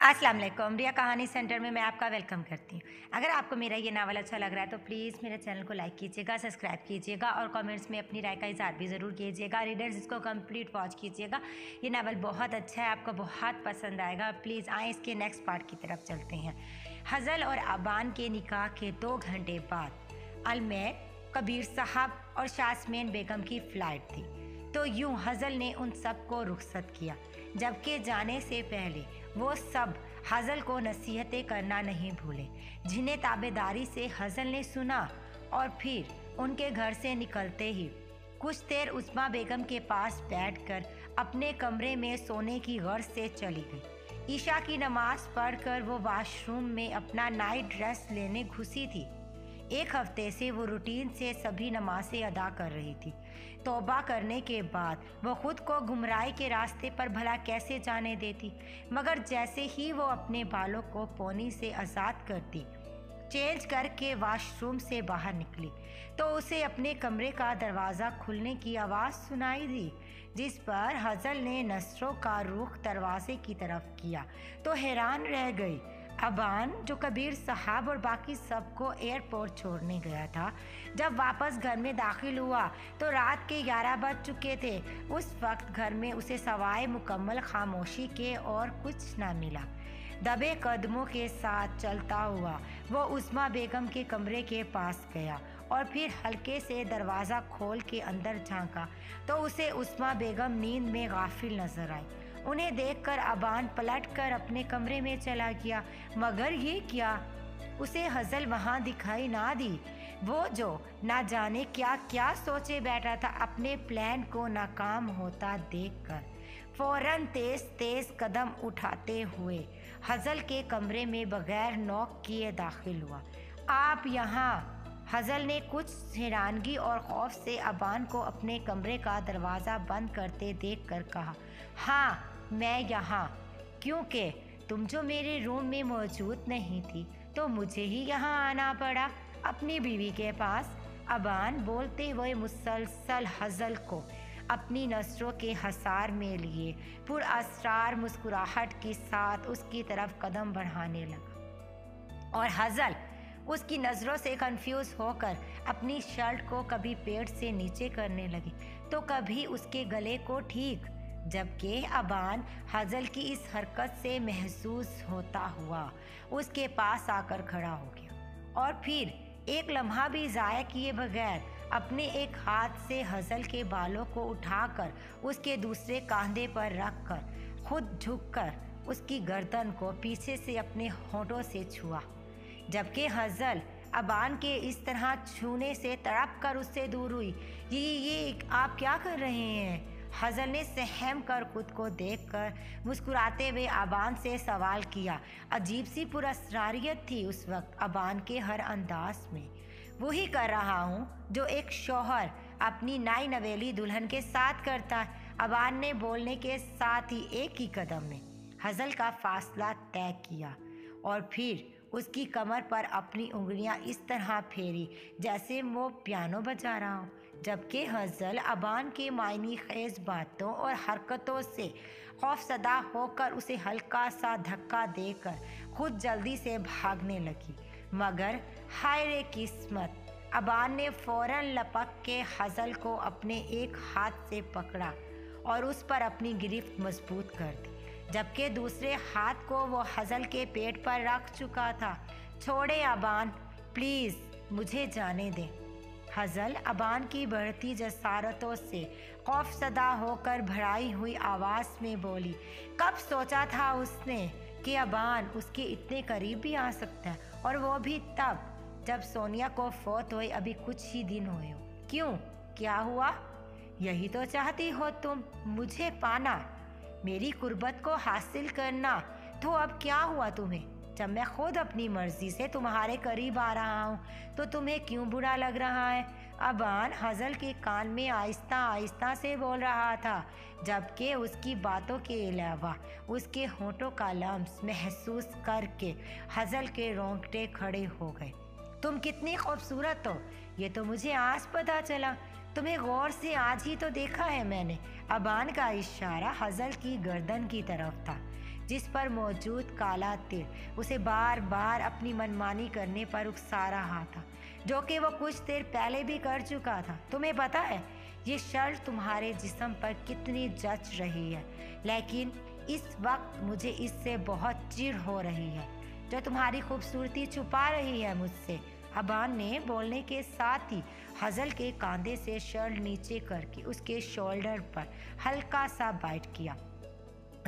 अस्सलाम वालेकुम। रिया कहानी सेंटर में मैं आपका वेलकम करती हूँ। अगर आपको मेरा ये नावल अच्छा लग रहा है तो प्लीज़ मेरे चैनल को लाइक कीजिएगा, सब्सक्राइब कीजिएगा और कमेंट्स में अपनी राय का इजहार भी ज़रूर कीजिएगा, रीडर्स इसको कंप्लीट वॉच कीजिएगा। ये नावल बहुत अच्छा है, आपको बहुत पसंद आएगा। प्लीज़ आए इसके नेक्स्ट पार्ट की तरफ़ चलते हैं। हज़ल और अबान के निकाह के दो घंटे बाद अलमैर, कबीर साहब और शासमैन बेगम की फ़्लाइट थी। तो यूँ हज़ल ने उन सबको रुखसत किया। जबकि जाने से पहले वो सब हज़ल को नसीहतें करना नहीं भूले। जिन्हें ताबेदारी से हज़ल ने सुना और फिर उनके घर से निकलते ही कुछ देर उस्मा बेगम के पास बैठकर अपने कमरे में सोने की गर्ज से चली गई। ईशा की नमाज़ पढ़कर वो वॉशरूम में अपना नाइट ड्रेस लेने घुसी थी। एक हफ़्ते से वो रूटीन से सभी नमाजें अदा कर रही थी। तौबा करने के बाद वो खुद को गुमराही के रास्ते पर भला कैसे जाने देती? मगर जैसे ही वो अपने बालों को पोनी से आज़ाद करती, चेंज करके वॉशरूम से बाहर निकली तो उसे अपने कमरे का दरवाज़ा खुलने की आवाज़ सुनाई दी, जिस पर हजल ने नसरों का रुख दरवाजे की तरफ़ किया तो हैरान रह गई। अबान, जो कबीर साहब और बाकी सबको एयरपोर्ट छोड़ने गया था, जब वापस घर में दाखिल हुआ तो रात के ग्यारह बज चुके थे। उस वक्त घर में उसे सवाए मुकम्मल खामोशी के और कुछ ना मिला। दबे कदमों के साथ चलता हुआ, वो उस्मा बेगम के कमरे के पास गया और फिर हल्के से दरवाज़ा खोल के अंदर झांका तो उसे उस्मा बेगम नींद में गाफिल नज़र आई। उन्हें देखकर अबान पलटकर अपने कमरे में चला गया। मगर ये क्या? उसे हजल वहाँ दिखाई ना दी। वो जो ना जाने क्या क्या सोचे बैठा था, अपने प्लान को नाकाम होता देखकर फ़ौरन तेज तेज कदम उठाते हुए हजल के कमरे में बगैर नौक किए दाखिल हुआ। आप यहाँ? हजल ने कुछ हैरानगी और खौफ से अबान को अपने कमरे का दरवाज़ा बंद करते देखकर कहा हाँ मैं यहाँ, क्योंकि तुम जो मेरे रूम में मौजूद नहीं थी तो मुझे ही यहाँ आना पड़ा। अपनी बीवी के पास अबान बोलते हुए मुसलसल हजल को अपनी नसरों के हसार में लिए। पुरअसरार मुस्कुराहट के साथ उसकी तरफ़ कदम बढ़ाने लगा। और हजल उसकी नज़रों से कंफ्यूज होकर अपनी शर्ट को कभी पेट से नीचे करने लगी तो कभी उसके गले को ठीक जबकि अबान हजल की इस हरकत से महसूस होता हुआ उसके पास आकर खड़ा हो गया। और फिर एक लम्हा भी ज़ाया किए बगैर अपने एक हाथ से हजल के बालों को उठाकर उसके दूसरे कांधे पर रखकर खुद झुककर उसकी गर्दन को पीछे से अपने होठों से छुआ। जबकि हजल अबान के इस तरह छूने से तड़प कर उससे दूर हुई, ये ये, आप क्या कर रहे हैं? हजर ने सहम कर खुद को देखकर मुस्कुराते हुए अबान से सवाल किया। अजीब सी पुरस्कारियत थी उस वक्त अबान के हर अंदाज में। वही कर रहा हूँ जो एक शौहर अपनी नाई नवेली दुल्हन के साथ करता है। अबान ने बोलने के साथ ही एक ही कदम में हजल का फासला तय किया और फिर उसकी कमर पर अपनी उंगलियाँ इस तरह फेरी जैसे वो पियानो बजा रहा हो। जबकि हजल अबान के मायनी खेज बातों और हरकतों से खौफसदा होकर उसे हल्का सा धक्का देकर खुद जल्दी से भागने लगी। मगर हाय रे किस्मत, अबान ने फ़ौरन लपक के हजल को अपने एक हाथ से पकड़ा और उस पर अपनी गिरफ्त मज़बूत कर दी। जबकि दूसरे हाथ को वो हजल के पेट पर रख चुका था। छोड़े अबान, प्लीज़ मुझे जाने दें। हजल अबान की बढ़ती जसारतों से खौफसदा होकर भराई हुई आवाज़ में बोली, कब सोचा था उसने कि अबान उसके इतने करीब भी आ सकता है? और वो भी तब, जब सोनिया को फोत हुए, अभी कुछ ही दिन हुए हो। क्यों? क्या हुआ? यही तो चाहती हो तुम, मुझे पाना। मेरी कुर्बत को हासिल करना। तो अब क्या हुआ तुम्हें? जब मैं खुद अपनी मर्ज़ी से तुम्हारे करीब आ रहा हूँ। तो तुम्हें क्यों बुरा लग रहा है? अबान हजल के कान में आहिस्ता आहिस्ता से बोल रहा था, जबकि उसकी बातों के अलावा उसके होठों का लम्स महसूस करके हजल के रोंगटे खड़े हो गए। तुम कितनी खूबसूरत हो, ये तो मुझे आज पता चला। तुम्हें गौर से आज ही तो देखा है मैंने। अबान का इशारा हजल की गर्दन की तरफ़ था। जिस पर मौजूद काला तिल, उसे बार बार अपनी मनमानी करने पर उकसा रहा था, जो कि वो कुछ देर पहले भी कर चुका था। तुम्हें पता है, ये शर्ट तुम्हारे जिस्म पर कितनी जच रही है, लेकिन इस वक्त मुझे इससे बहुत चिड़ हो रही है, जो तुम्हारी खूबसूरती छुपा रही है मुझसे। अबान ने बोलने के साथ ही हजल के कांधे से शर्ट नीचे करके उसके शोल्डर पर हल्का सा बाइट किया।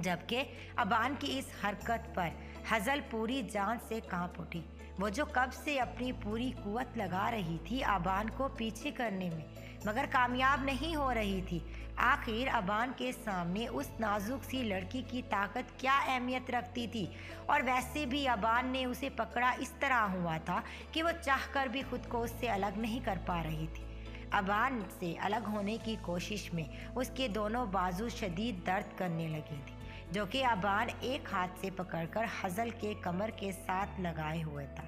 जबकि अबान की इस हरकत पर हजल पूरी जान से काँप उठी। वो जो कब से अपनी पूरी कुवत लगा रही थी अबान को पीछे करने में, मगर कामयाब नहीं हो रही थी। आखिर अबान के सामने उस नाजुक सी लड़की की ताकत क्या अहमियत रखती थी? और वैसे भी अबान ने उसे पकड़ा इस तरह हुआ था कि वो चाहकर भी खुद को उससे अलग नहीं कर पा रही थी। अबान से अलग होने की कोशिश में उसके दोनों बाजू शदीद दर्द करने लगी थी। जो कि अबान एक हाथ से पकड़कर हजल के कमर के साथ लगाए हुए था।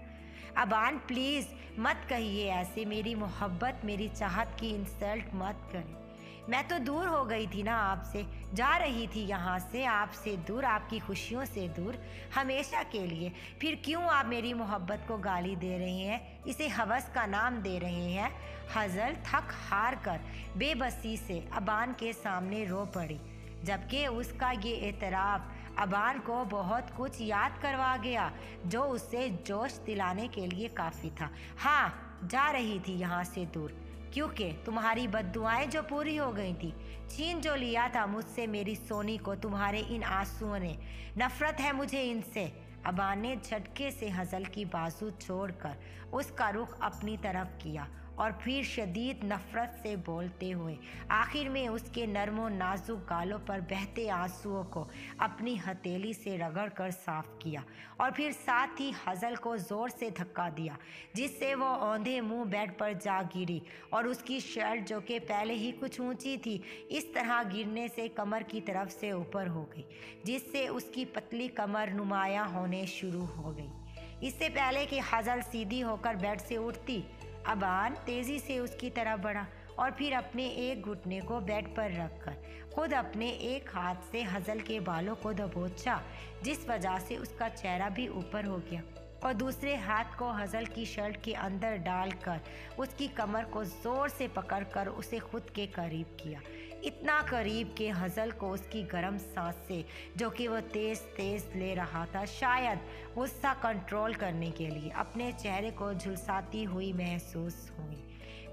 अबान प्लीज़ मत कहिए ऐसे। मेरी मोहब्बत, मेरी चाहत की इंसल्ट मत करें। मैं तो दूर हो गई थी ना आपसे। जा रही थी यहाँ से, आपसे दूर, आपकी खुशियों से दूर, हमेशा के लिए। फिर क्यों आप मेरी मोहब्बत को गाली दे रहे हैं? इसे हवस का नाम दे रहे हैं? हजल, थक हार कर, बेबसी से अबान के सामने रो पड़ी। जबकि उसका ये एतराफ़ अबान को बहुत कुछ याद करवा गया, जो उसे जोश दिलाने के लिए काफ़ी था। हाँ जा रही थी यहाँ से दूर, क्योंकि तुम्हारी बदुआएँ जो पूरी हो गई थी, छीन जो लिया था मुझसे मेरी सोनी को तुम्हारे इन आंसुओं ने। नफरत है मुझे इनसे। अबान ने झटके से हजल की बाजू छोड़कर उसका रुख अपनी तरफ़ किया और फिर शदीद नफरत से बोलते हुए, आखिर में उसके नरमो नाजुक गालों पर बहते आंसुओं को अपनी हथेली से रगड़ कर साफ़ किया और फिर साथ ही हजल को ज़ोर से धक्का दिया, जिससे वो औंधे मुँह बेड पर जा गिरी और उसकी शर्ट जो कि पहले ही कुछ ऊँची थी, इस तरह गिरने से कमर की तरफ़ से ऊपर हो गई, जिससे उसकी पतली कमर नुमाया होने शुरू हो गई। इससे पहले कि हजल सीधी होकर बेड से उठती अबान तेज़ी से उसकी तरफ़ बढ़ा और फिर अपने एक घुटने को बेड पर रखकर, खुद अपने एक हाथ से हजल के बालों को दबोचा, जिस वजह से उसका चेहरा भी ऊपर हो गया और दूसरे हाथ को हजल की शर्ट के अंदर डालकर उसकी कमर को ज़ोर से पकड़कर उसे खुद के करीब किया। इतना करीब के हजल को उसकी गर्म सांस से जो कि वो तेज़ तेज़ ले रहा था, शायद गुस्सा कंट्रोल करने के लिए अपने चेहरे को झुलसाती हुई महसूस हुई।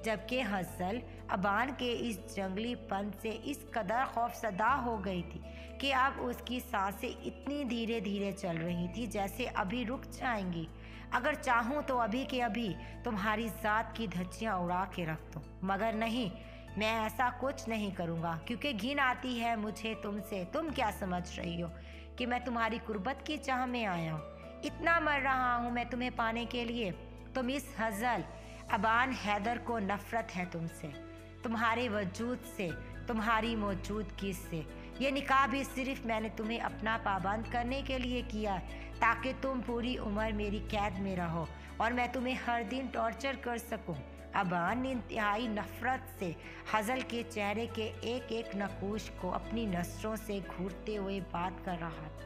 जबकि हसल अबान के इस जंगली पन से इस कदर खौफसदा हो गई थी कि अब उसकी साँसें इतनी धीरे धीरे चल रही थी जैसे अभी रुक जाएँगी। अगर चाहूँ तो अभी के अभी तुम्हारी ज़ात की धज्जियाँ उड़ा के रख दूँ, मगर नहीं मैं ऐसा कुछ नहीं करूँगा, क्योंकि घिन आती है मुझे तुमसे। तुम क्या समझ रही हो कि मैं तुम्हारी कुर्बत की चाह में आया हूँ? इतना मर रहा हूँ मैं तुम्हें पाने के लिए। तुम इस हजल, अबान हैदर को नफरत है तुमसे, तुम्हारे वजूद से, तुम्हारी मौजूदगी से। ये निकाह भी सिर्फ़ मैंने तुम्हें अपना पाबंद करने के लिए किया, ताकि तुम पूरी उम्र मेरी कैद में रहो, और मैं तुम्हें हर दिन टॉर्चर कर सकूँ। अबान इंतहाई नफरत से, हजल के चेहरे के एक एक नकूश को अपनी नसरों से घूरते हुए बात कर रहा था।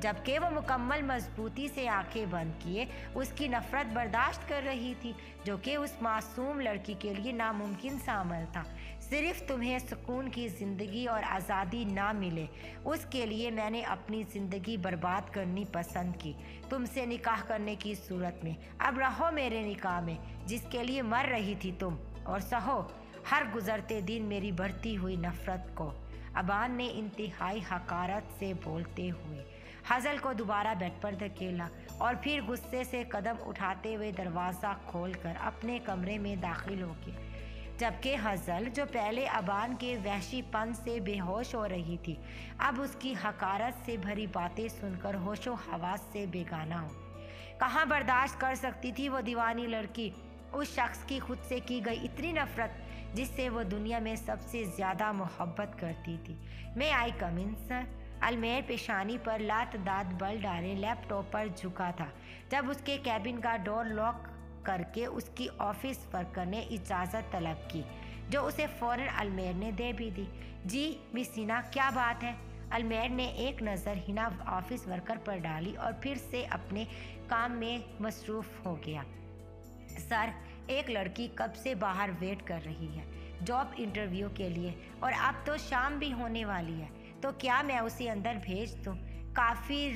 जबकि वो मुकम्मल मजबूती से आँखें बंद किए, उसकी नफरत बर्दाश्त कर रही थी, जो कि उस मासूम लड़की के लिए नामुमकिन सा अमल था। सिर्फ़ तुम्हें सुकून की ज़िंदगी और आज़ादी ना मिले। उसके लिए मैंने अपनी ज़िंदगी बर्बाद करनी पसंद की, तुमसे निकाह करने की सूरत में। अब रहो मेरे निकाह में, जिसके लिए मर रही थी तुम, और सहो, हर गुजरते दिन मेरी बढ़ती हुई नफ़रत को। अबान ने इंतहाई हकारत से बोलते हुए, हजल को दोबारा बेड पर धकेला और फिर गुस्से से कदम उठाते हुए दरवाज़ा खोलकर अपने कमरे में दाखिल हो गया। जबकि हजल, जो पहले अबान के वहशीपन से बेहोश हो रही थी, अब उसकी हकारत से भरी बातें सुनकर होशो हवास से बेगाना हो। कहाँ बर्दाश्त कर सकती थी वो दीवानी लड़की? उस शख्स की खुद से की गई इतनी नफरत, जिससे वो दुनिया में सबसे ज़्यादा मोहब्बत करती थी। मैं आई कमिन सर। अलमेर पेशानी पर लात दात बल डाले लैपटॉप पर झुका था, जब उसके कैबिन का डोर लॉक करके उसकी ऑफ़िस वर्कर ने इजाज़त तलब की, जो उसे फ़ौरन अलमेर ने दे भी दी। जी मिसीना क्या बात है? अलमेर ने एक नज़र हिना ऑफ़िस वर्कर पर डाली और फिर से अपने काम में मसरूफ़ हो गया। सर, एक लड़की कब से बाहर वेट कर रही है? जॉब इंटरव्यू के लिए, और अब तो शाम भी होने वाली है तो क्या मैं उसे अंदर भेज दूँ? काफ़ी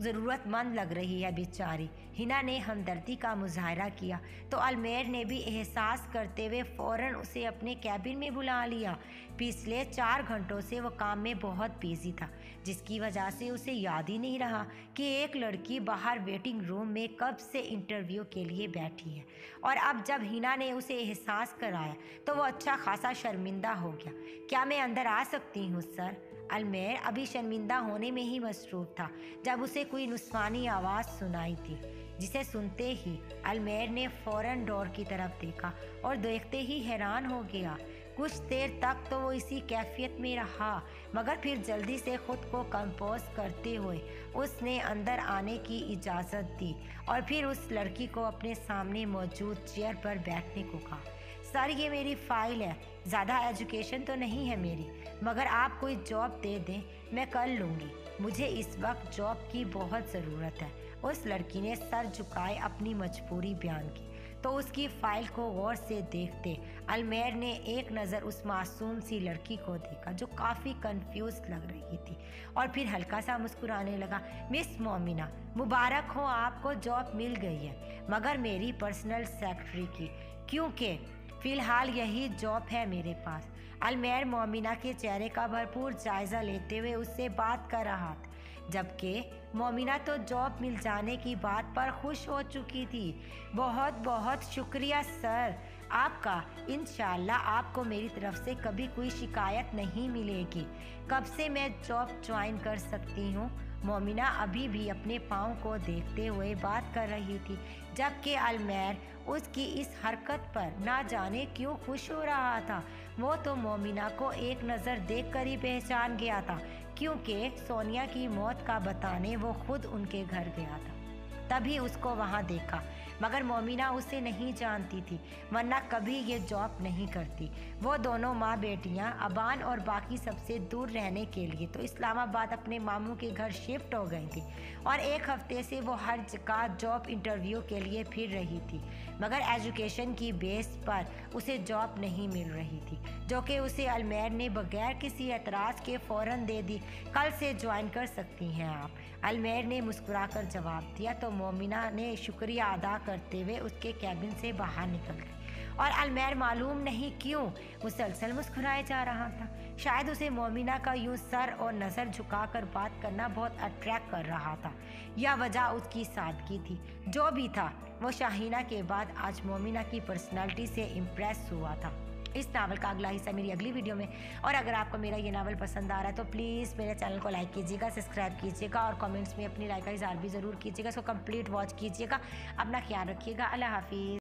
ज़रूरतमंद लग रही है बेचारी। हिना ने हमदर्दी का मुजाहरा किया तो अलमेर ने भी एहसास करते हुए फ़ौर उसे अपने कैबिन में बुला लिया। पिछले चार घंटों से वह काम में बहुत बिज़ी था, जिसकी वजह से उसे याद ही नहीं रहा कि एक लड़की बाहर वेटिंग रूम में कब से इंटरव्यू के लिए बैठी है। और अब जब हिना ने उसे एहसास कराया तो वह अच्छा खासा शर्मिंदा हो गया। क्या मैं अंदर आ सकती हूँ, सर? अलमेर अभी शर्मिंदा होने में ही मसरूफ था, जब उसे कोई नुस्वानी आवाज़ सुनाई थी, जिसे सुनते ही अलमेर ने फ़ौरन डोर की तरफ़ देखा और देखते ही हैरान हो गया। कुछ देर तक तो वो इसी कैफियत में रहा, मगर फिर जल्दी से ख़ुद को कंपोज करते हुए उसने अंदर आने की इजाज़त दी और फिर उस लड़की को अपने सामने मौजूद चेयर पर बैठने को कहा। सर, ये मेरी फ़ाइल है, ज़्यादा एजुकेशन तो नहीं है मेरी। मगर आप कोई जॉब दे दें, मैं कर लूँगी। मुझे इस वक्त जॉब की बहुत ज़रूरत है। उस लड़की ने सर झुकाए अपनी मजबूरी बयान की। तो उसकी फ़ाइल को गौर से देखते अलमेर ने एक नज़र उस मासूम सी लड़की को देखा, जो काफ़ी कंफ्यूज लग रही थी। और फिर हल्का सा मुस्कुराने लगा, मिस मोमिना, मुबारक हो, आपको जॉब मिल गई है। मगर मेरी पर्सनल सेक्रेटरी की, क्योंकि फ़िलहाल यही जॉब है मेरे पास। अलमेर मोमिना के चेहरे का भरपूर जायज़ा लेते हुए उससे बात कर रहा था, जबकि मोमिना तो जॉब मिल जाने की बात पर खुश हो चुकी थी। बहुत बहुत शुक्रिया, सर। आपका इन आपको मेरी तरफ़ से कभी कोई शिकायत नहीं मिलेगी। कब से मैं जॉब ज्वाइन कर सकती हूँ? मोमिना अभी भी अपने पाँव को देखते हुए बात कर रही थी, जबकि अलमैर उसकी इस हरकत पर ना जाने क्यों खुश हो रहा था। वो तो मोमिना को एक नज़र देखकर ही पहचान गया था, क्योंकि सोनिया की मौत का बताने वो खुद उनके घर गया था। तभी उसको वहाँ देखा। मगर मोमिना उसे नहीं जानती थी, वरना कभी ये जॉब नहीं करती। वो दोनों माँ बेटियाँ, अबान और बाकी सबसे दूर रहने के लिए तो इस्लामाबाद अपने मामू के घर शिफ्ट हो गई थी। और एक हफ़्ते से वो हर जगह जॉब इंटरव्यू के लिए फिर रही थी। मगर एजुकेशन की बेस पर उसे जॉब नहीं मिल रही थी, जो कि उसे अलमेर ने बगैर किसी एतराज़ के फ़ौर दे दी, कल से ज्वाइन कर सकती हैं आप। अलमेर ने मुस्कुराकर जवाब दिया तो मोमिना ने शुक्रिया अदा करते हुए उसके कैबिन से बाहर निकल गई। और अलमेर मालूम नहीं क्यों मुसलसल मुस्कुराए जा रहा था। शायद उसे मोमिना का यूँ सर और नज़र झुकाकर बात करना बहुत अट्रैक्ट कर रहा था। यह वजह उसकी सादगी थी। जो भी था, वो शाहीना के बाद आज मोमिना की पर्सनालिटी से इम्प्रेस हुआ था। इस नावल का अगला हिस्सा मेरी अगली वीडियो में। और अगर आपको मेरा ये नावल पसंद आ रहा है तो प्लीज़ मेरे चैनल को लाइक कीजिएगा सब्सक्राइब कीजिएगा और कमेंट्स में अपनी राय का इजहार भी ज़रूर कीजिएगा। इसको कंप्लीट वॉच कीजिएगा। अपना ख्याल रखिएगा। अल्लाह हाफिज़।